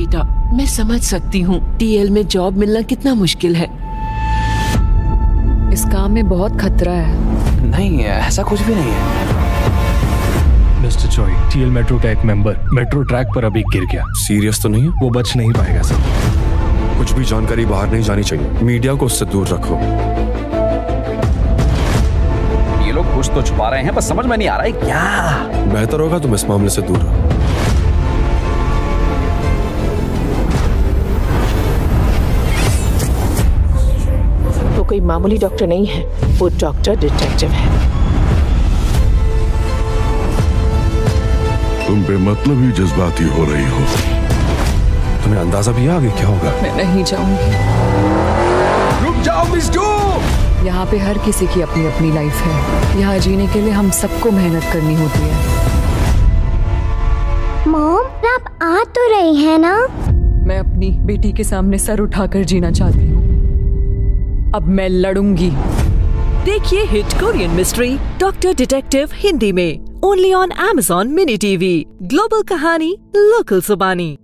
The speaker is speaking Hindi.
बेटा मैं समझ सकती हूँ टीएल में जॉब मिलना कितना मुश्किल है। इस काम में बहुत खतरा है। नहीं ऐसा कुछ भी नहीं है। मिस्टर चॉय टीएल मेट्रो का एक मेंबर मेट्रो ट्रैक पर अभी गिर गया। सीरियस तो नहीं है? वो बच नहीं पाएगा सर। कुछ भी जानकारी बाहर नहीं जानी चाहिए। मीडिया को उससे दूर रखो। ये लोग कुछ तो छुपा रहे हैं बस समझ में नहीं आ रहा है क्या? बेहतर होगा तुम इस मामले से दूर रहो। कोई मामूली डॉक्टर नहीं है। वो डॉक्टर डिटेक्टिव है। तुम बेमतलब ही जज्बाती हो रही हो। तुम्हें अंदाज़ा भी आगे क्या होगा? मैं नहीं जाऊँगी। रुक जाओ मिस डू यहाँ पे हर किसी की अपनी अपनी लाइफ है। यहाँ जीने के लिए हम सबको मेहनत करनी होती है। मॉम आप आ तो रही है ना? मैं अपनी बेटी के सामने सर उठाकर जीना चाहती हूँ। अब मैं लड़ूँगी। देखिए hit Korean mystery, doctor detective Hindi में only on Amazon mini TV global कहानी लोकल जुबानी